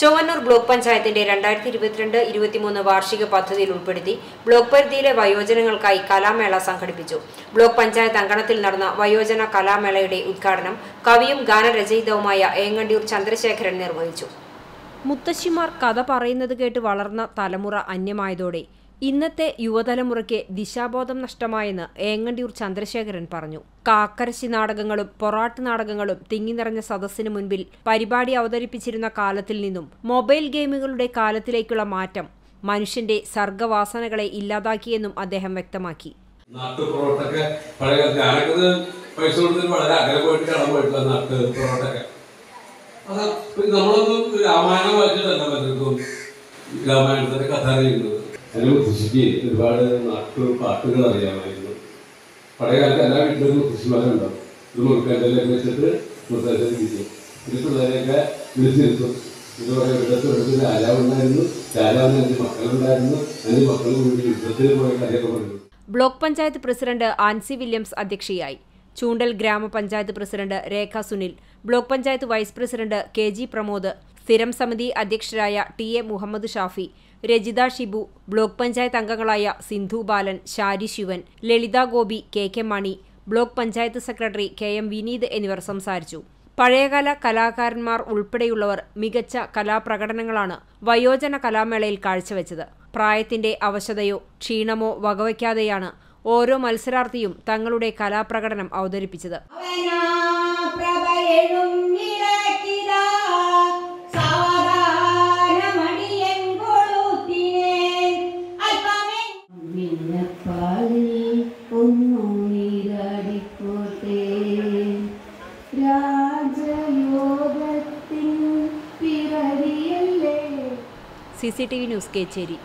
Chowwannur block പഞ്ചായത്തിന്റെ രണ്ടായിരത്തി ഇരുപത്തിരണ്ട് ഇരുപത്തിമൂന്ന് വാർഷിക പദ്ധതിയിൽ ഉൾപ്പെടുത്തി ബ്ലോക്ക് പരിധിയിലെ വയോജനങ്ങൾക്കായി കലാമേള സംഘടിപ്പിച്ചു. ബ്ലോക്ക് പഞ്ചായത്ത് അങ്കണത്തിൽ നടന്ന വയോജന കലാമേളയുടെ ഉദ്ഘാടനം കവിയും ഗാനരചയിതാവുമായ ഏങ്ങണ്ടിയൂർ ചന്ദ്രശേഖരൻ നിർവഹിച്ചു. മുത്തശ്ശിമാർ കഥ പറയുന്നത് കേട്ട് വളർന്ന തലമുറ അന്യമായതോടെ ഇന്നത്തെ യുവതലമുറയ്ക്ക് ദിശാബോധം നഷ്ടമായെന്ന് ഏങ്ങണ്ടിയൂർ ചന്ദ്രശേഖരൻ പറഞ്ഞു. കാക്കരശി നാടകങ്ങളും പൊറാട്ട് നാടകങ്ങളും തിങ്ങിനിറഞ്ഞ സദസ്സിന് മുൻപിൽ പരിപാടി അവതരിപ്പിച്ചിരുന്ന കാലത്തിൽ നിന്നും മൊബൈൽ ഗെയിമുകളുടെ കാലത്തിലേക്കുള്ള മാറ്റം മനുഷ്യന്റെ സർഗവാസനകളെ ഇല്ലാതാക്കിയെന്നും അദ്ദേഹം വ്യക്തമാക്കി. പഴയ പോയിട്ട് രാമായണത്തിന്റെ കഥ അറിയുന്നത്. അതിന് കൃഷിക്ക് ഒരുപാട് നാട്ടു പാട്ടുകൾ അറിയാമായിരുന്നു. പഴയ കാലത്ത് എല്ലാ വീട്ടിലും കൃഷിമാരുണ്ടാവും ഒരു മുറുക്കന്റെല്ലാം വെച്ചിട്ട് മുത്തശ്ശി വിളിക്കും ഇത് പിള്ളേരെയൊക്കെ വിളിച്ചിരുത്തും. ഇതുപോലെ ഇവിടുത്തെ ഒരു രാജാവ് ഉണ്ടായിരുന്നു? രാജാവിന് അഞ്ച് മക്കളുണ്ടായിരുന്നു? അഞ്ച് മക്കളും കൂടി യുദ്ധത്തിന് പോയ കഥയൊക്കെ പറഞ്ഞു. Block panchayat president Ancy Williams അധ്യക്ഷയായി. Choondal grama panchayat president Rekha Sunil block panchayat vice president K G Pramod സ്ഥിരം സമിതി അധ്യക്ഷരായ T A Muhammad Shafi Rajitha Shibu block panchayat അംഗങ്ങളായ Sindhu Balan Shari Sivan Lalitha Gopi K K Mani block panchayat secretary K M Vineeth എന്നിവർ സംസാരിച്ചു. പഴയകാല കലാകാരന്മാർ ഉൾപ്പെടെയുള്ളവർ മികച്ച കലാപ്രകടനങ്ങളാണ് വയോജന കലാമേളയിൽ കാഴ്ചവെച്ചത്. പ്രായത്തിന്റെ അവശതയോ ക്ഷീണമോ വകവയ്ക്കാതെയാണ് ഓരോ മത്സരാർത്ഥിയും തങ്ങളുടെ കലാപ്രകടനം അവതരിപ്പിച്ചത്. C C T V news Kechery.